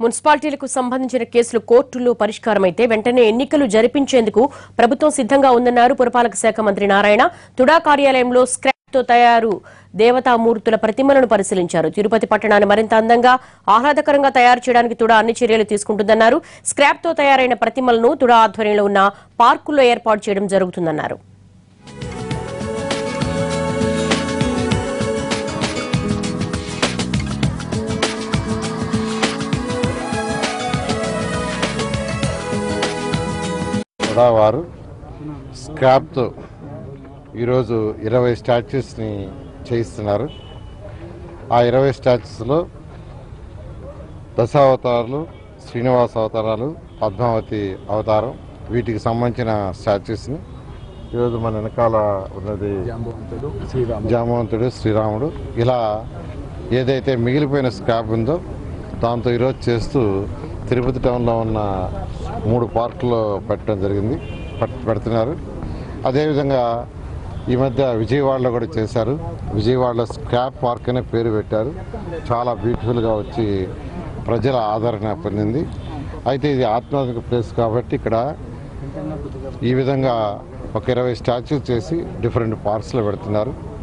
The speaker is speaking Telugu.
మున్సిపాలిటీలకు సంబంధించిన కేసులు కోర్టుల్లో పరిష్కారమైతే వెంటనే ఎన్నికలు జరిపించేందుకు ప్రభుత్వం సిద్ధంగా ఉందన్నారు పురపాలక శాఖ మంత్రి నారాయణ. తుడా కార్యాలయంలో స్క్రాప్తో తయారు దేవతామూర్తుల ప్రతిమలను పరిశీలించారు. తిరుపతి పట్టణాన్ని మరింత అందంగా ఆహ్లాదకరంగా తయారు చేయడానికి తుడా అన్ని చర్యలు తీసుకుంటుందన్నారు. స్క్రాప్తో తయారైన ప్రతిమలను తుడా ఆధ్వర్యంలో ఉన్న పార్కుల్లో ఏర్పాటు చేయడం జరుగుతుందన్నారు. కూడా వారు స్క్రాప్తో ఈరోజు ఇరవై స్టాచ్యూస్ని చేయిస్తున్నారు. ఆ ఇరవై స్టాచ్యూస్లో దశావతారాలు శ్రీనివాస అవతారాలు పద్మావతి అవతారం వీటికి సంబంధించిన స్టాచ్యూస్ని. ఈరోజు మన వెనకాల ఉన్నది జామవంతుడు శ్రీరాముడు. ఇలా ఏదైతే మిగిలిపోయిన స్క్రాప్ ఉందో దాంతో ఈరోజు చేస్తూ తిరుపతి టౌన్లో ఉన్న మూడు పార్కులు పెట్టడం జరిగింది. పట్- పెడుతున్నారు. అదేవిధంగా ఈ మధ్య విజయవాడలో కూడా చేశారు. విజయవాడలో స్క్రాప్ పార్క్ అనే పేరు పెట్టారు. చాలా బ్యూటిఫుల్గా వచ్చి ప్రజల ఆదరణ పొందింది. అయితే ఇది ఆత్మాత్మిక ప్లేస్ కాబట్టి ఇక్కడ ఈ విధంగా ఒక ఇరవై స్టాచ్యూస్ చేసి డిఫరెంట్ పార్క్స్లో పెడుతున్నారు.